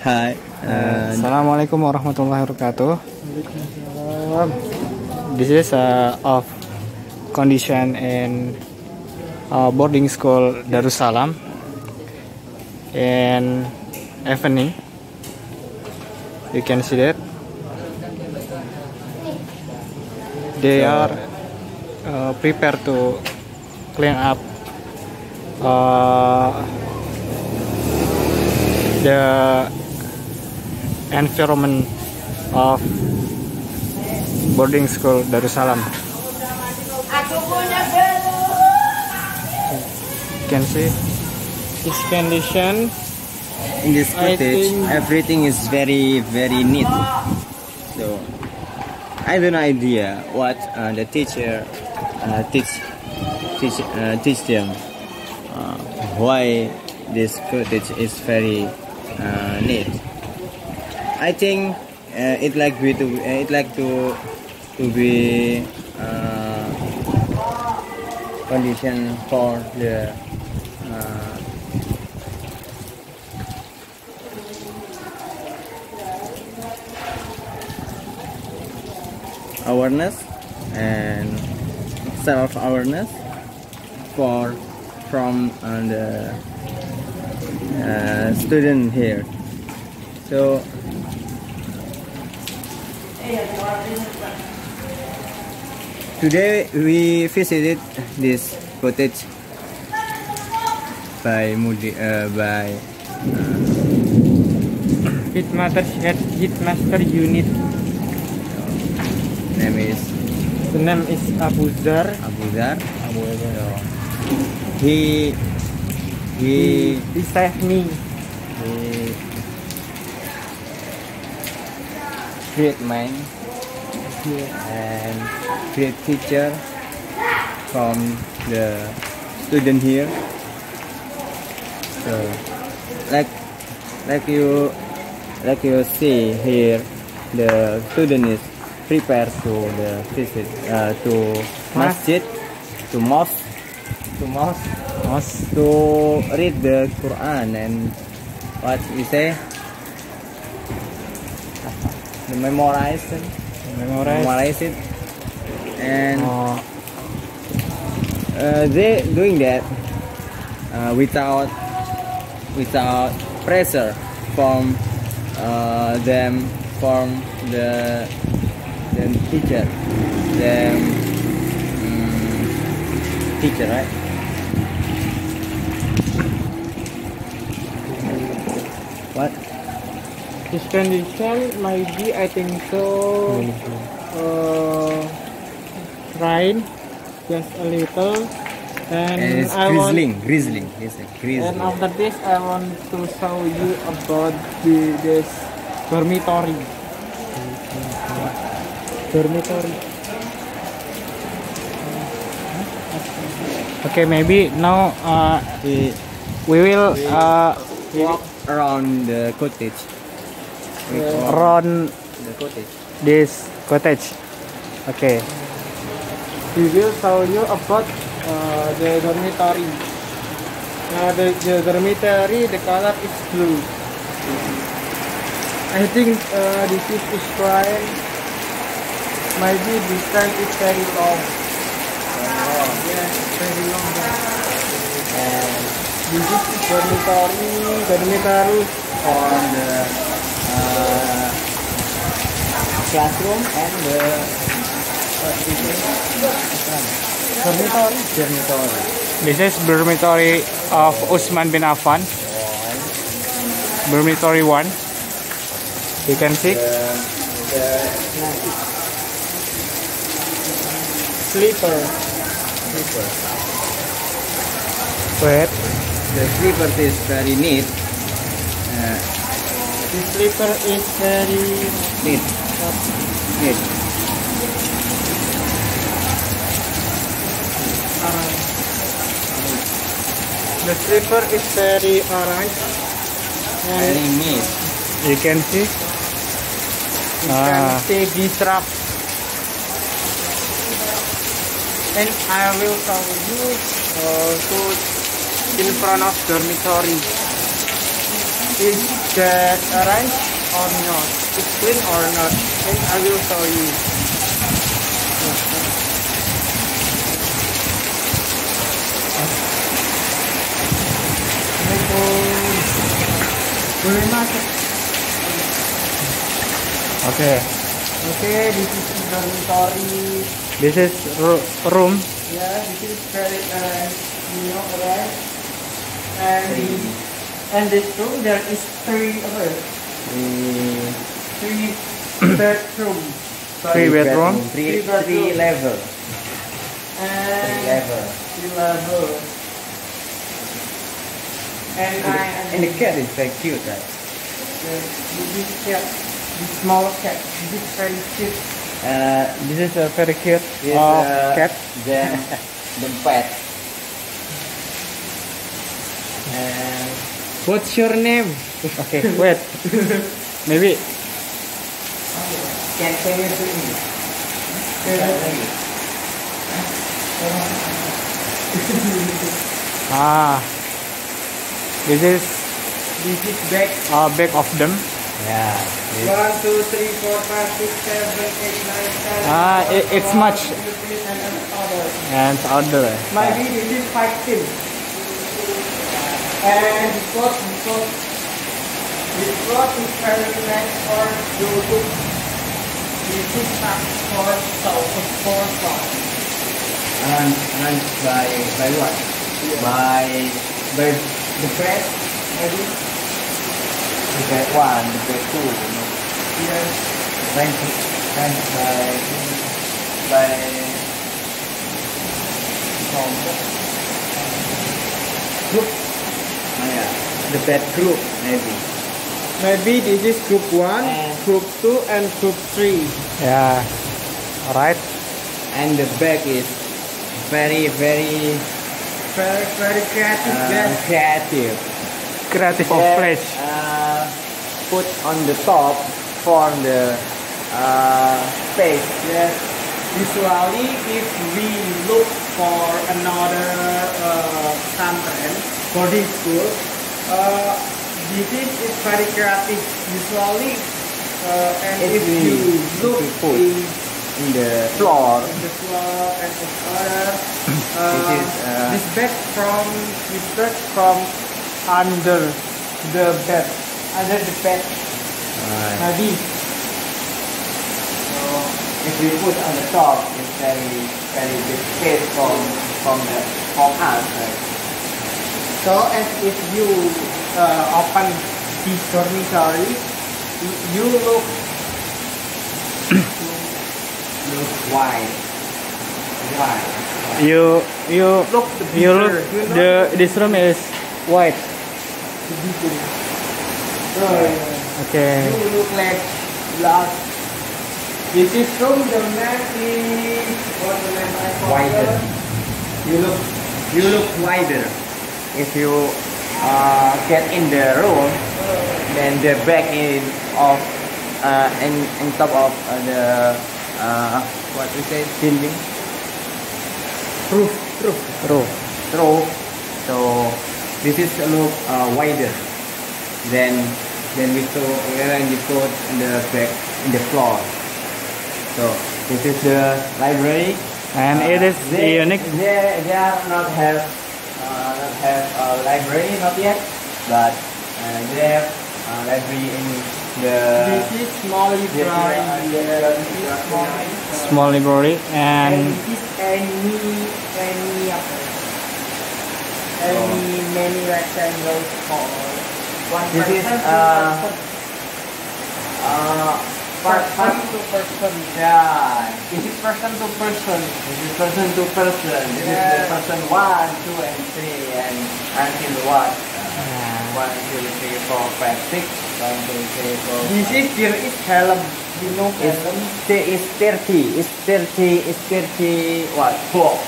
Hi. Uh, Assalamualaikum warahmatullahi wabarakatuh. This is uh, of condition in uh, boarding school Darussalam in evening. You can see that they are uh, prepared to clean up uh, the environment of boarding school Darussalam. You can see this condition. in this I cottage, everything is very, very neat. So, I have an idea what uh, the teacher uh, teach, teach, uh, teach them. Uh, why this cottage is very uh, neat. I think uh, it like be to uh, it like to to be uh, condition for the uh, awareness and self awareness for from uh, the uh, student here. So today we visited this cottage by Moody, uh, by Hitmaster Hitmaster unit. name is The name is Abu Zar. Abu Dhar So, he he Beside me. Great mind and great teacher from the student here so like like you like you see here the student is prepared to the visit uh, to masjid to mosque to mosque Mos. to read the Quran and what we say memorize it, Memorize. memorize it. And Oh, uh, they doing that uh, without without pressure from uh, them from the the teacher. Them mm, teacher right this condition maybe I think so. Uh, rain just a little and, and it's I want grizzling grizzling it's a grizzling And after this, I want to show you about the this dormitory. Dormitory. Okay, maybe now uh, we we will uh, walk around the cottage Uh, walk around cottage this cottage. Okay. We will show you about uh, the dormitory. Now the, the dormitory, the color is blue. I think uh, this is Israel. Maybe this time is very long. Oh, yes, very long. and This is dormitory, dormitory on the uh, classroom and the is it? dormitory. dormitory. This is dormitory of Usman bin Affan. Dormitory 1. You can see. Sleeper. sleeper. Wait. The sleeper is very neat. Uh, The sleeper is very neat. Neat. orange. The sleeper is very orange. Very And neat. you can see. You Ah. can see this wrap. And I will show you uh, to in front of dormitory. Is that arranged or not? It's clean or not? And I will show you. Boleh masuk. Okay. Okay, this is the dormitory. This is ro- room. Yeah, this is very uh, you know, right? And and this room there is three apa? ya? Three bedroom. Three bedroom. Three, Three bedroom. three level. Three And level. three level. And I And the cat is very cute, right? the, this cat, this small cat, this is very cute. Uh, This is a very cute this, uh, uh, cat. The, the pet. And What's your name? Okay, wait. Maybe. can can you do me? Ah. This is This is back uh, back of them. Yeah. this- One, two, three, four, five, six, seven, eight, nine, ten. Ah, it- it's much. And other. And other. Maybe this is five team. And because because this plot is very nice for duduk. This is not for so for. And and by by what? By by the pet maybe. The pet one, the pet two. You know. Yes. Rank rank by by. Group. Oh yeah. The pet group maybe. Maybe this is group one, And- group two, and group three. Yeah. Alright. And the back is very very Very very creative. uh, creative. Creative of That, place. Uh, put on the top for the uh, space. Yes. Usually, if we look for another for this school, uh, this is very creative. Usually, uh, and If if, you look we put in, in the floor. in the floor and the other, uh, This is, uh, this bed from this bed from under the bed, under the bed, maybe. So if we put on the top, it's very very big space from from the from us. Right? So and if you uh, open this dormitory, you- you look Look wide, wide. You you look the you look you know, the this room is white. the bigger. Uh, Okay. you look like large. This is from the map is what the name I call Wider. You look you look wider. If you uh, get in the room, then the back is of uh, in in top of uh, the uh, what we say ceiling roof roof Row. roof. So this is a look uh, wider than than we saw when we put in the back in the floor. So this is the library. And it is they, unique. They, they are not have uh, have a library not yet, but uh, they have a library in the. This is small library. yeah, yeah, This is yeah. small library. And and this is any any apa? Any many rectangles for one This is, person to uh, uh, person to person. yeah, is person to person. is person to person. This is Yeah. the person one, two, and three, and until what? Uh, one, two, three, four, five, six. One, two, three, four. This is there is helm. You know helm. it's 30, it's 30, it's 30, what, 4.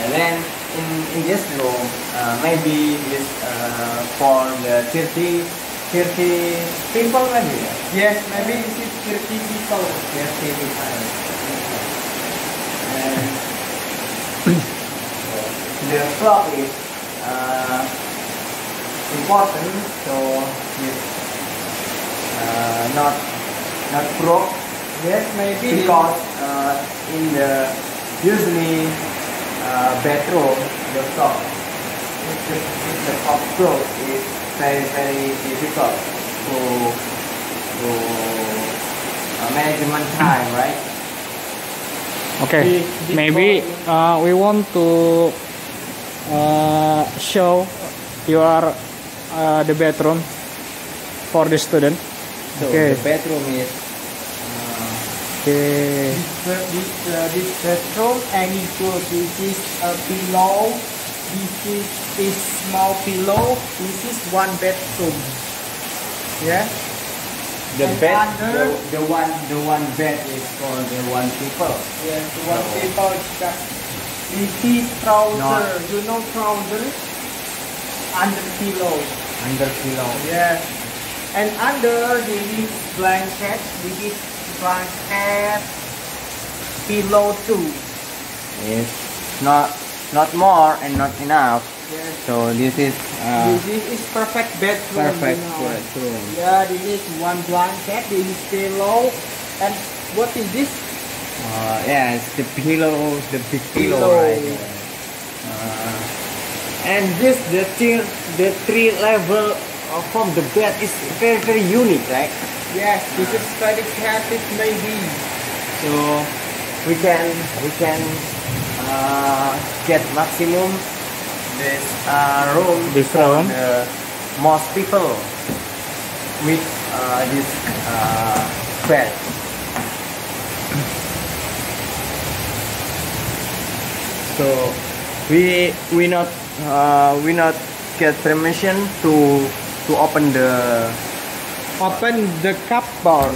And then in, in this room, uh, maybe this uh, for the 30, 30 people maybe. Yes, maybe this is 30 people. 30 people. And the clock is uh, important so it's uh, not not broke Yes, maybe because uh, in the usually uh, bedroom the top if the, if the top broke very very difficult to to uh, management time right Okay, maybe uh, we want to uh, show your uh, the bedroom for the student. so Okay. the bedroom is uh, Okay. This, this, uh, this bedroom and include this is a pillow, this is is small pillow, this is one bedroom. Yeah. the And bed under- the, the one the one bed is for the one people Yeah, the one people is got this is trouser. Not- You know trouser? Under pillow. under pillow Yeah. And under this is blanket, this is blanket, pillow too. is not not more and not enough Yes. so this is uh, this is perfect bedroom. perfect you know. bedroom Yeah, this is one blanket, this is pillow, and what is this? uh, yeah it's the pillow the big pillow, Pillow. right uh, and this the three the three level uh, from the bed is very very unique right Yes, this is very creative maybe. so we can we can uh, get maximum this uh, room This for room. the most people with uh, this uh, bed so we we not uh, we not get permission to to open the Open the cupboard.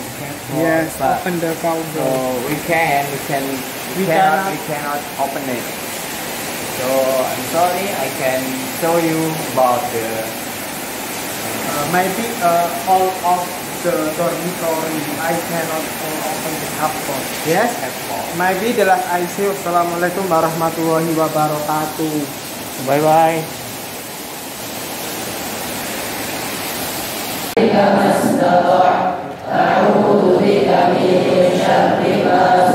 Yes, open the cupboard So cupboard. we can, we can, we, We cannot, cannot. we cannot open it. So I'm sorry, I can show you about the. Uh, maybe uh, all of the dormitory I cannot all open the cupboard. Yes. Maybe the last I say Assalamualaikum warahmatullahi wabarakatuh. Bye bye. أعوذ بك من شر ما